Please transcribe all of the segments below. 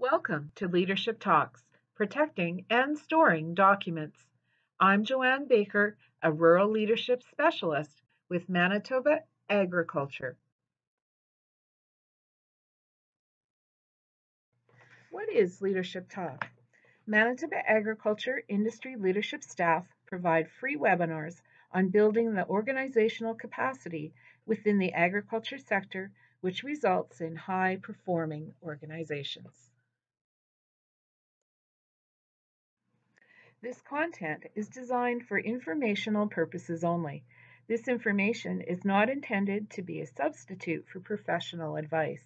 Welcome to Leadership Talks, Protecting and Storing Documents. I'm Joanne Baker, a Rural Leadership Specialist with Manitoba Agriculture. What is Leadership Talk? Manitoba Agriculture Industry Leadership staff provide free webinars on building the organizational capacity within the agriculture sector, which results in high performing organizations. This content is designed for informational purposes only. This information is not intended to be a substitute for professional advice.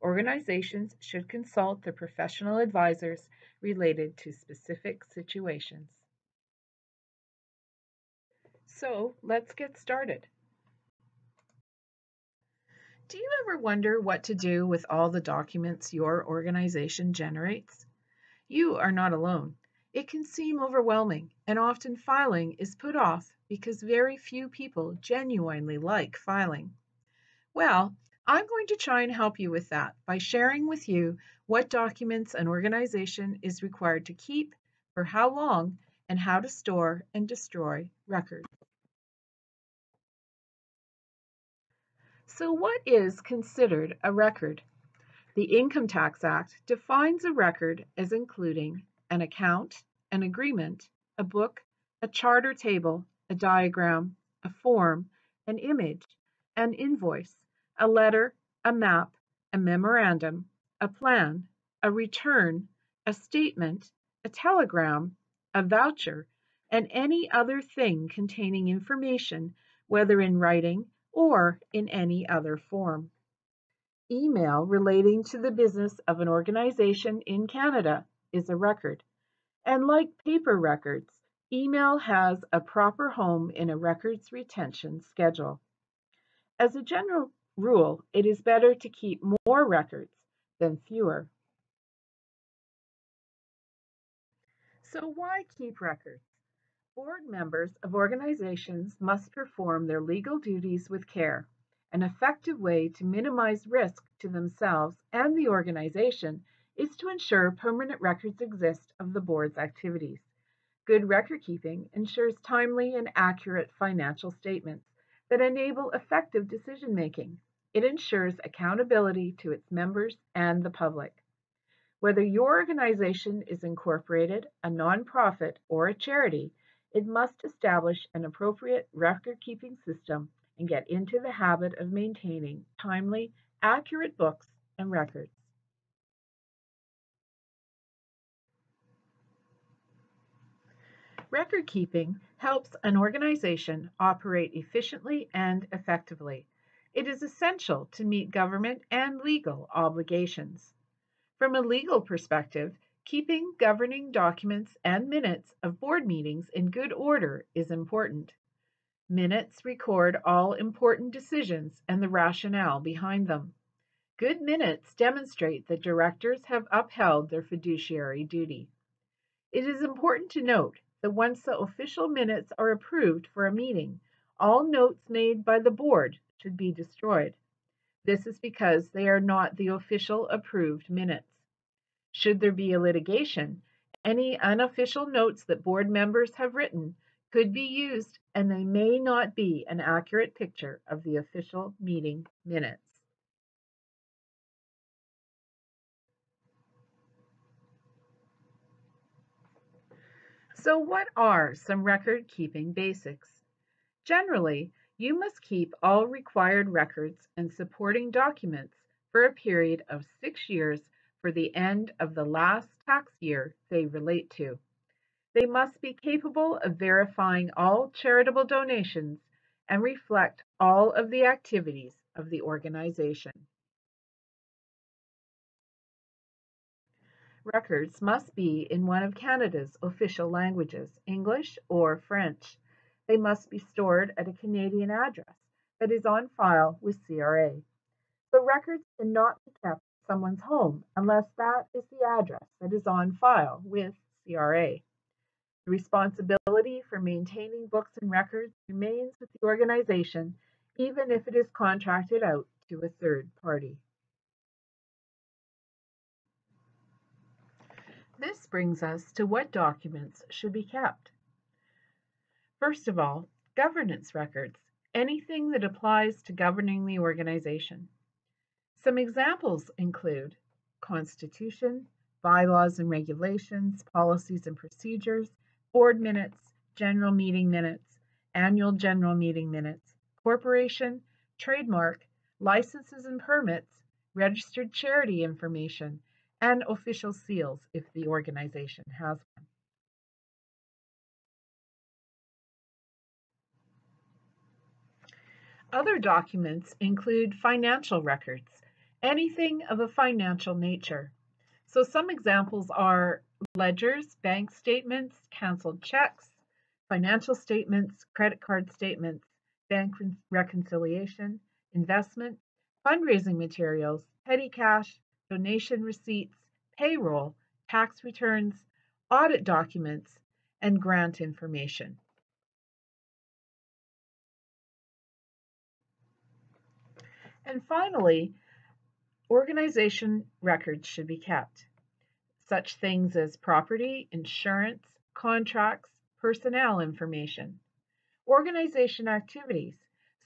Organizations should consult their professional advisors related to specific situations. So let's get started. Do you ever wonder what to do with all the documents your organization generates? You are not alone. It can seem overwhelming, and often filing is put off because very few people genuinely like filing. Well, I'm going to try and help you with that by sharing with you what documents an organization is required to keep, for how long, and how to store and destroy records. So what is considered a record? The Income Tax Act defines a record as including an account, an agreement, a book, a charter table, a diagram, a form, an image, an invoice, a letter, a map, a memorandum, a plan, a return, a statement, a telegram, a voucher, and any other thing containing information, whether in writing or in any other form. Email relating to the business of an organization in Canada is a record. And like paper records, email has a proper home in a records retention schedule. As a general rule, it is better to keep more records than fewer. So why keep records? Board members of organizations must perform their legal duties with care. An effective way to minimize risk to themselves and the organization is to ensure permanent records exist of the board's activities. Good record keeping ensures timely and accurate financial statements that enable effective decision making. It ensures accountability to its members and the public. Whether your organization is incorporated, a nonprofit, or a charity, it must establish an appropriate record keeping system and get into the habit of maintaining timely, accurate books and records. Record keeping helps an organization operate efficiently and effectively. It is essential to meet government and legal obligations. From a legal perspective, keeping governing documents and minutes of board meetings in good order is important. Minutes record all important decisions and the rationale behind them. Good minutes demonstrate that directors have upheld their fiduciary duty. It is important to note that once the official minutes are approved for a meeting, all notes made by the board should be destroyed. This is because they are not the official approved minutes. Should there be a litigation, any unofficial notes that board members have written could be used and they may not be an accurate picture of the official meeting minutes. So what are some record keeping basics? Generally, you must keep all required records and supporting documents for a period of six years for the end of the last tax year they relate to. They must be capable of verifying all charitable donations and reflect all of the activities of the organization. Records must be in one of Canada's official languages, English or French. They must be stored at a Canadian address that is on file with CRA. The records cannot be kept at someone's home unless that is the address that is on file with CRA. The responsibility for maintaining books and records remains with the organization, even if it is contracted out to a third party. Brings us to what documents should be kept. First of all, governance records, anything that applies to governing the organization. Some examples include constitution, bylaws and regulations, policies and procedures, board minutes, general meeting minutes, annual general meeting minutes, corporation, trademark, licenses and permits, registered charity information, and official seals if the organization has one. Other documents include financial records, anything of a financial nature. So some examples are ledgers, bank statements, canceled checks, financial statements, credit card statements, bank reconciliation, investment, fundraising materials, petty cash, donation receipts, payroll, tax returns, audit documents, and grant information. And finally, organization records should be kept. Such things as property, insurance, contracts, personnel information. Organization activities,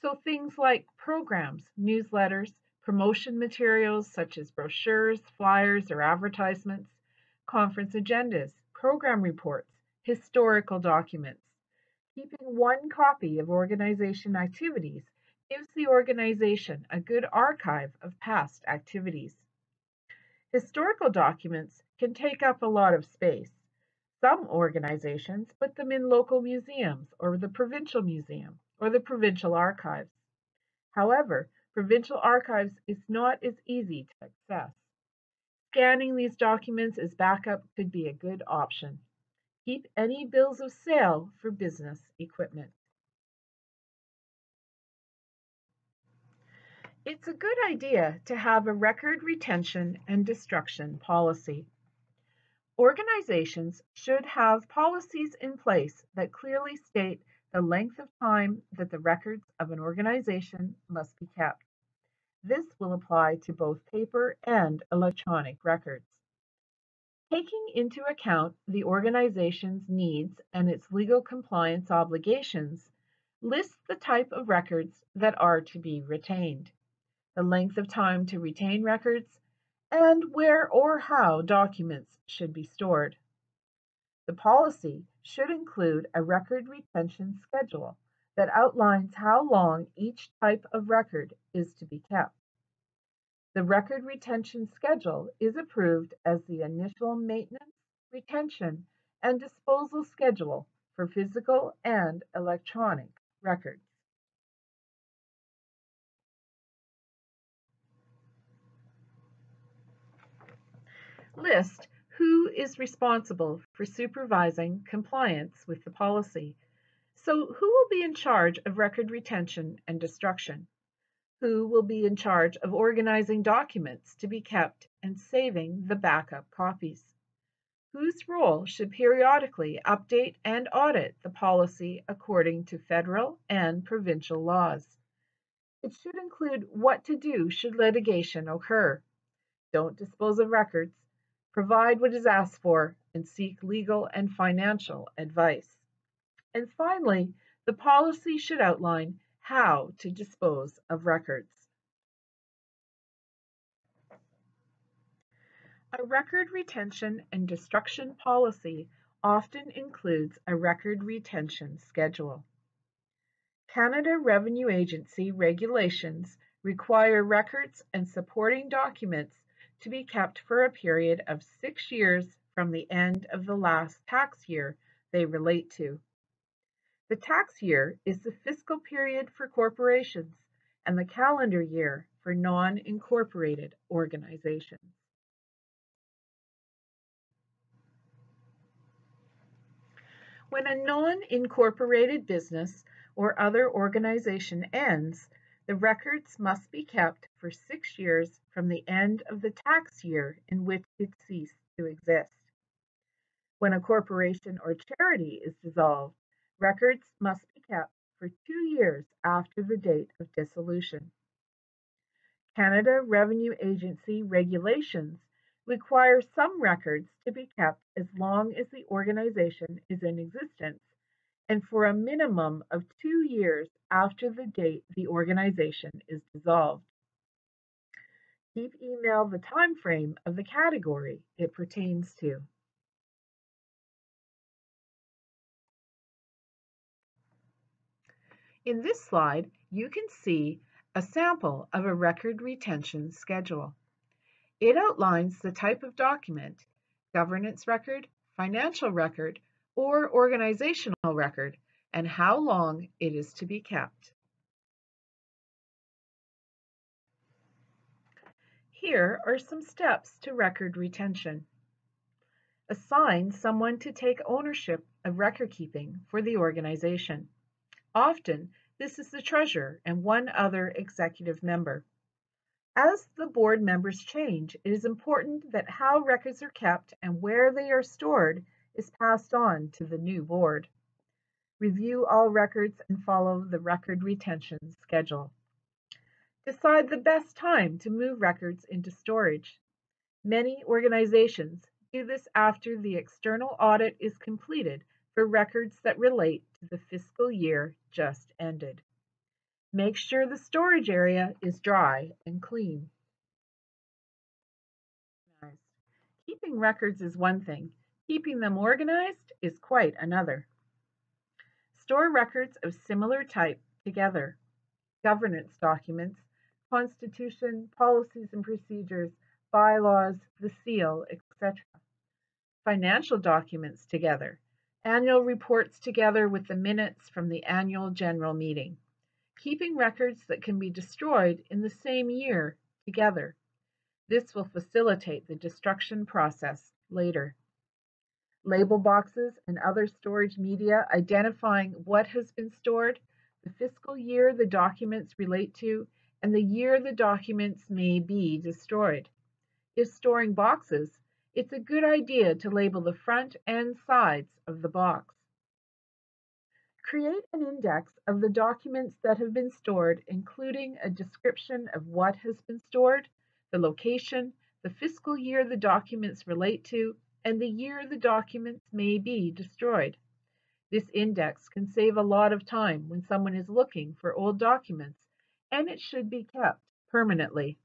so things like programs, newsletters, promotion materials such as brochures, flyers, or advertisements, conference agendas, program reports, historical documents. Keeping one copy of organization activities gives the organization a good archive of past activities. Historical documents can take up a lot of space. Some organizations put them in local museums or the provincial museum or the provincial archives. However, Provincial archives is not as easy to access. Scanning these documents as backup could be a good option. Keep any bills of sale for business equipment. It's a good idea to have a record retention and destruction policy. Organizations should have policies in place that clearly state the length of time that the records of an organization must be kept. This will apply to both paper and electronic records. Taking into account the organization's needs and its legal compliance obligations, list the type of records that are to be retained, the length of time to retain records, and where or how documents should be stored. The policy should include a record retention schedule that outlines how long each type of record is to be kept. The record retention schedule is approved as the initial maintenance, retention, and disposal schedule for physical and electronic records. List who is responsible for supervising compliance with the policy. So who will be in charge of record retention and destruction? Who will be in charge of organizing documents to be kept and saving the backup copies? Whose role should periodically update and audit the policy according to federal and provincial laws? It should include what to do should litigation occur. Don't dispose of records provide what is asked for, and seek legal and financial advice. And finally, the policy should outline how to dispose of records. A record retention and destruction policy often includes a record retention schedule. Canada Revenue Agency regulations require records and supporting documents to be kept for a period of six years from the end of the last tax year they relate to. The tax year is the fiscal period for corporations and the calendar year for non-incorporated organizations. When a non-incorporated business or other organization ends, the records must be kept for six years from the end of the tax year in which it ceased to exist. When a corporation or charity is dissolved, records must be kept for two years after the date of dissolution. Canada Revenue Agency regulations require some records to be kept as long as the organization is in existence and for a minimum of two years after the date the organization is dissolved. Keep email the time frame of the category it pertains to. In this slide, you can see a sample of a record retention schedule. It outlines the type of document, governance record, financial record, or organizational record, and how long it is to be kept. Here are some steps to record retention. Assign someone to take ownership of record keeping for the organization. Often, this is the treasurer and one other executive member. As the board members change, it is important that how records are kept and where they are stored is passed on to the new board. Review all records and follow the record retention schedule. Decide the best time to move records into storage. Many organizations do this after the external audit is completed for records that relate to the fiscal year just ended. Make sure the storage area is dry and clean. Keeping records is one thing. Keeping them organized is quite another. Store records of similar type together. Governance documents, constitution, policies and procedures, bylaws, the seal, etc. Financial documents together annual reports together with the minutes from the annual general meeting, keeping records that can be destroyed in the same year together. This will facilitate the destruction process later. Label boxes and other storage media identifying what has been stored, the fiscal year the documents relate to, and the year the documents may be destroyed. If storing boxes, it's a good idea to label the front and sides of the box. Create an index of the documents that have been stored, including a description of what has been stored, the location, the fiscal year the documents relate to, and the year the documents may be destroyed. This index can save a lot of time when someone is looking for old documents, and it should be kept permanently.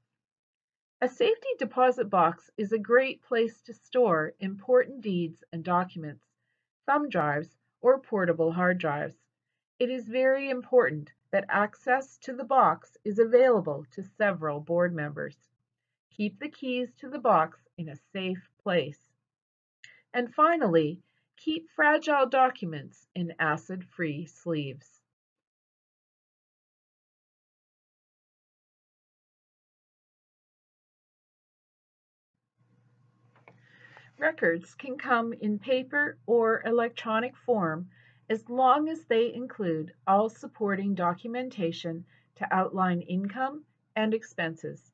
A safety deposit box is a great place to store important deeds and documents, thumb drives, or portable hard drives. It is very important that access to the box is available to several board members. Keep the keys to the box in a safe place. And finally, keep fragile documents in acid-free sleeves. Records can come in paper or electronic form as long as they include all supporting documentation to outline income and expenses.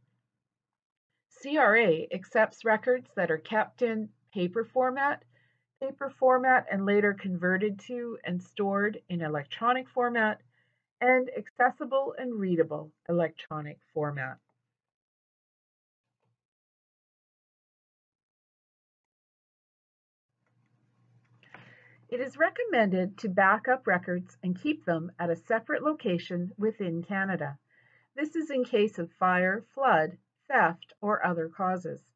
CRA accepts records that are kept in paper format, paper format and later converted to and stored in electronic format, and accessible and readable electronic format. It is recommended to back up records and keep them at a separate location within Canada. This is in case of fire, flood, theft, or other causes.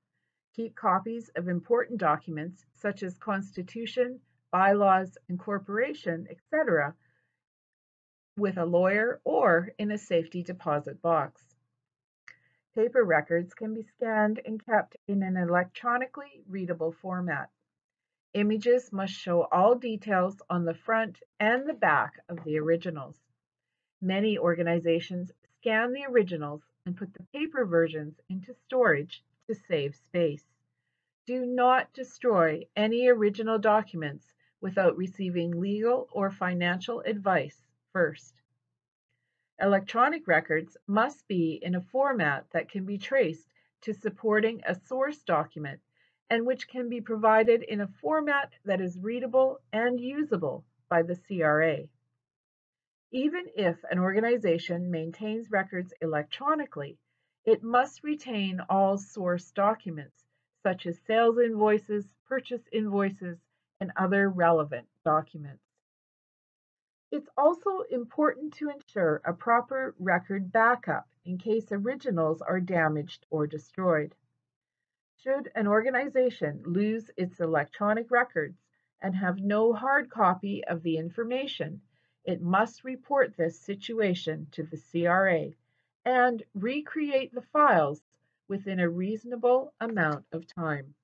Keep copies of important documents such as constitution, bylaws, incorporation, etc. with a lawyer or in a safety deposit box. Paper records can be scanned and kept in an electronically readable format. Images must show all details on the front and the back of the originals. Many organizations scan the originals and put the paper versions into storage to save space. Do not destroy any original documents without receiving legal or financial advice first. Electronic records must be in a format that can be traced to supporting a source document and which can be provided in a format that is readable and usable by the CRA. Even if an organization maintains records electronically, it must retain all source documents, such as sales invoices, purchase invoices, and other relevant documents. It's also important to ensure a proper record backup in case originals are damaged or destroyed. Should an organization lose its electronic records and have no hard copy of the information, it must report this situation to the CRA and recreate the files within a reasonable amount of time.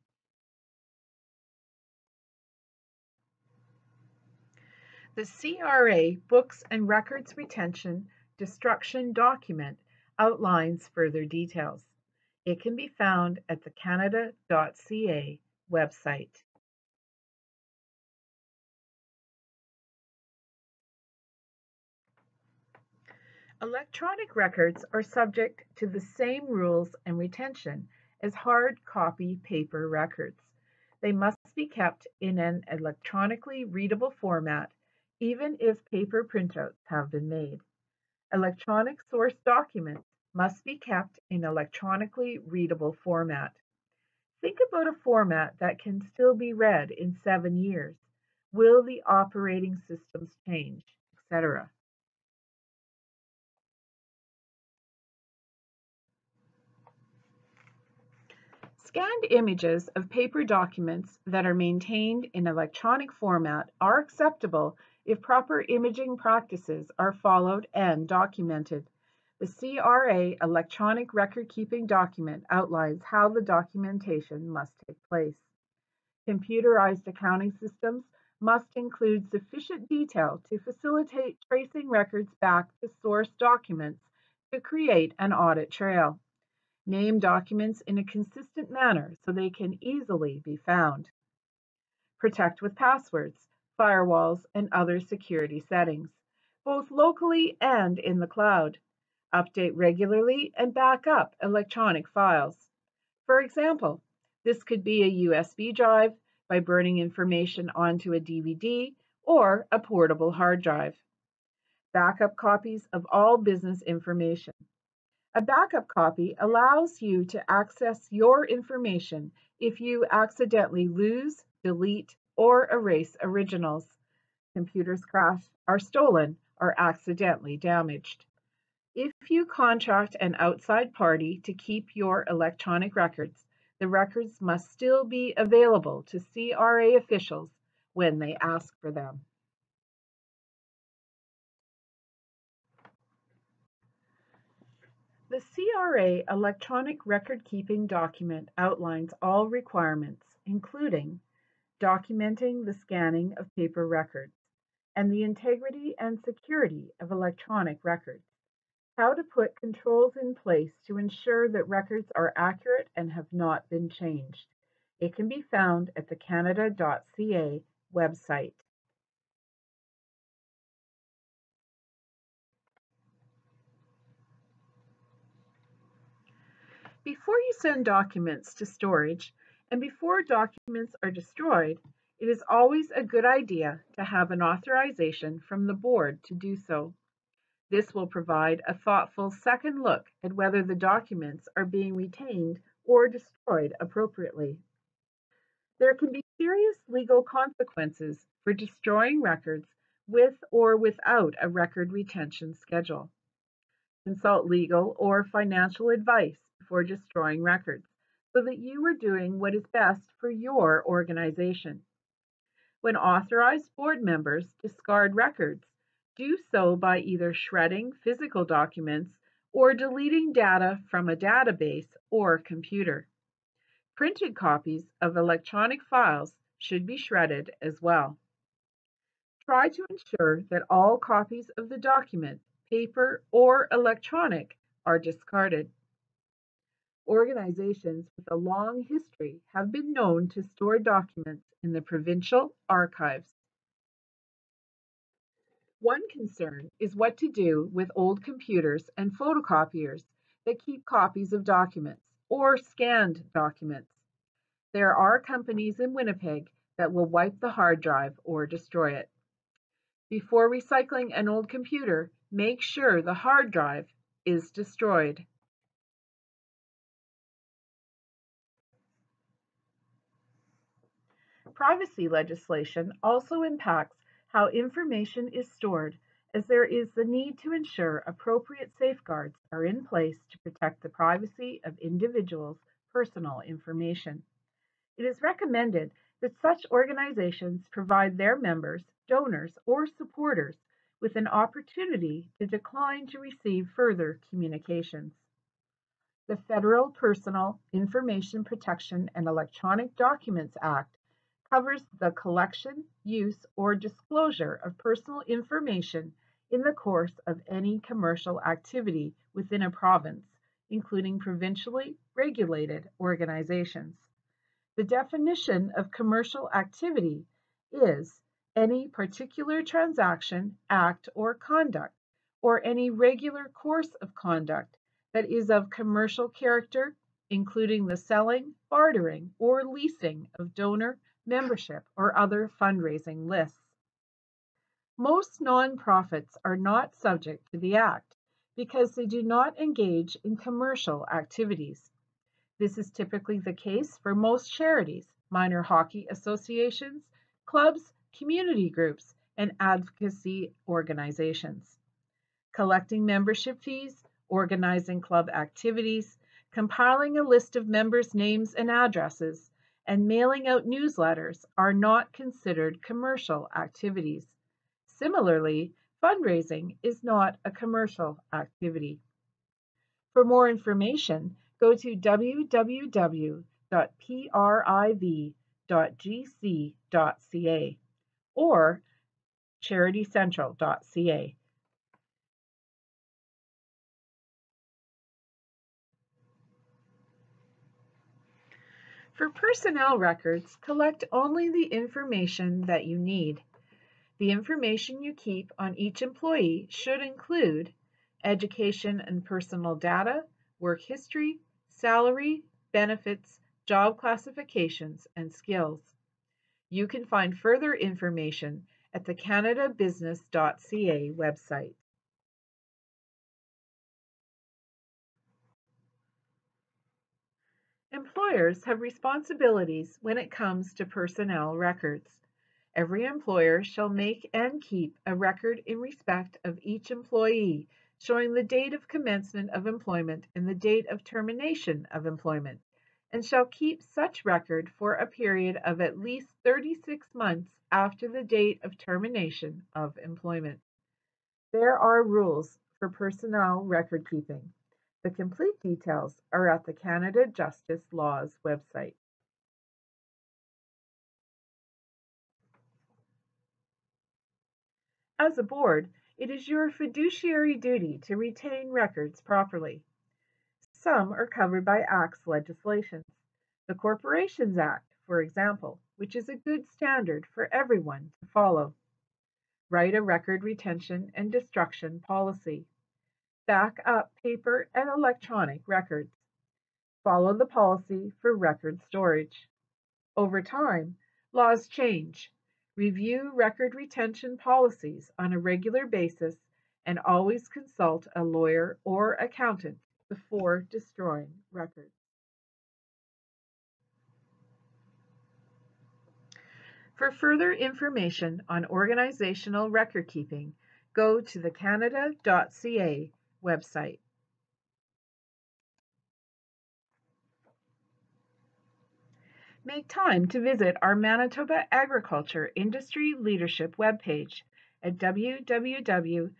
The CRA Books and Records Retention Destruction document outlines further details. It can be found at the canada.ca website. Electronic records are subject to the same rules and retention as hard copy paper records. They must be kept in an electronically readable format, even if paper printouts have been made. Electronic source documents must be kept in electronically readable format. Think about a format that can still be read in seven years. Will the operating systems change, etc.? Scanned images of paper documents that are maintained in electronic format are acceptable if proper imaging practices are followed and documented. The CRA electronic record keeping document outlines how the documentation must take place. Computerized accounting systems must include sufficient detail to facilitate tracing records back to source documents to create an audit trail. Name documents in a consistent manner so they can easily be found. Protect with passwords, firewalls, and other security settings, both locally and in the cloud. Update regularly and back up electronic files. For example, this could be a USB drive by burning information onto a DVD or a portable hard drive. Backup copies of all business information. A backup copy allows you to access your information if you accidentally lose, delete, or erase originals. Computers crash, are stolen, or accidentally damaged. If you contract an outside party to keep your electronic records, the records must still be available to CRA officials when they ask for them. The CRA electronic record-keeping document outlines all requirements, including documenting the scanning of paper records and the integrity and security of electronic records, how to put controls in place to ensure that records are accurate and have not been changed. It can be found at the canada.ca website. Before you send documents to storage and before documents are destroyed, it is always a good idea to have an authorization from the board to do so. This will provide a thoughtful second look at whether the documents are being retained or destroyed appropriately. There can be serious legal consequences for destroying records with or without a record retention schedule. Consult legal or financial advice before destroying records so that you are doing what is best for your organization. When authorized board members discard records, do so by either shredding physical documents or deleting data from a database or computer. Printed copies of electronic files should be shredded as well. Try to ensure that all copies of the document, paper or electronic, are discarded. Organizations with a long history have been known to store documents in the provincial archives. One concern is what to do with old computers and photocopiers that keep copies of documents or scanned documents. There are companies in Winnipeg that will wipe the hard drive or destroy it. Before recycling an old computer, make sure the hard drive is destroyed. Privacy legislation also impacts how information is stored as there is the need to ensure appropriate safeguards are in place to protect the privacy of individuals' personal information. It is recommended that such organizations provide their members, donors, or supporters with an opportunity to decline to receive further communications. The Federal Personal Information Protection and Electronic Documents Act covers the collection, use, or disclosure of personal information in the course of any commercial activity within a province, including provincially regulated organizations. The definition of commercial activity is any particular transaction, act, or conduct, or any regular course of conduct that is of commercial character, including the selling, bartering, or leasing of donor, membership, or other fundraising lists. Most nonprofits are not subject to the Act because they do not engage in commercial activities. This is typically the case for most charities, minor hockey associations, clubs, community groups, and advocacy organizations. Collecting membership fees, organizing club activities, compiling a list of members' names and addresses, and mailing out newsletters are not considered commercial activities. Similarly, fundraising is not a commercial activity. For more information, go to www.priv.gc.ca or charitycentral.ca. For personnel records, collect only the information that you need. The information you keep on each employee should include education and personal data, work history, salary, benefits, job classifications, and skills. You can find further information at the canadabusiness.ca website. Employers have responsibilities when it comes to personnel records. Every employer shall make and keep a record in respect of each employee, showing the date of commencement of employment and the date of termination of employment, and shall keep such record for a period of at least 36 months after the date of termination of employment. There are rules for personnel record keeping. The complete details are at the Canada Justice Laws website. As a board, it is your fiduciary duty to retain records properly. Some are covered by Acts legislation. The Corporations Act, for example, which is a good standard for everyone to follow. Write a record retention and destruction policy. Back up paper and electronic records. Follow the policy for record storage. Over time, laws change. Review record retention policies on a regular basis and always consult a lawyer or accountant before destroying records. For further information on organizational record keeping, go to the canada.ca website. Make time to visit our Manitoba Agriculture Industry Leadership webpage at www.gov.mb.ca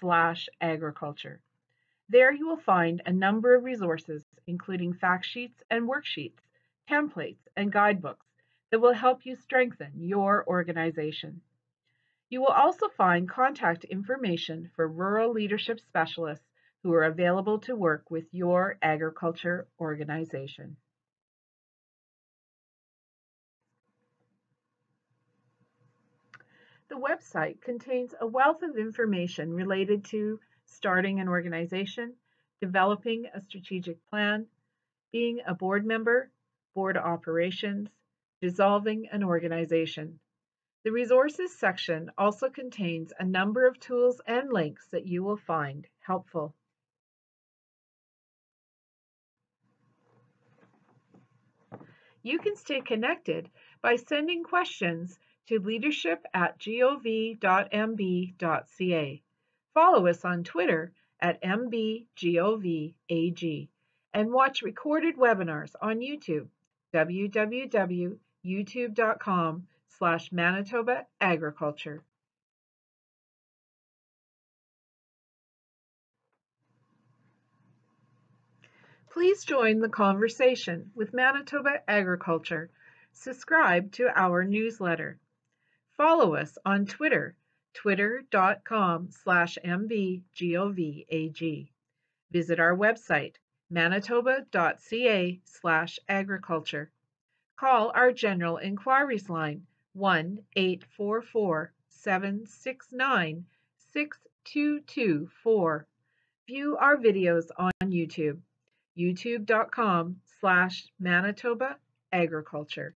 slash agriculture. There you will find a number of resources, including fact sheets and worksheets, templates, and guidebooks that will help you strengthen your organization. You will also find contact information for rural leadership specialists who are available to work with your agriculture organization. The website contains a wealth of information related to starting an organization, developing a strategic plan, being a board member, board operations, dissolving an organization. The Resources section also contains a number of tools and links that you will find helpful. You can stay connected by sending questions to leadership at gov.mb.ca. Follow us on Twitter at mbgovag and watch recorded webinars on YouTube, www.youtube.com slash Manitoba Agriculture. Please join the conversation with Manitoba Agriculture. Subscribe to our newsletter. Follow us on Twitter, twitter.com slash mbgovag. Visit our website, manitoba.ca slash agriculture. Call our General Inquiries line 1 844 769 6224. View our videos on YouTube, youtube.com slash Manitoba Agriculture.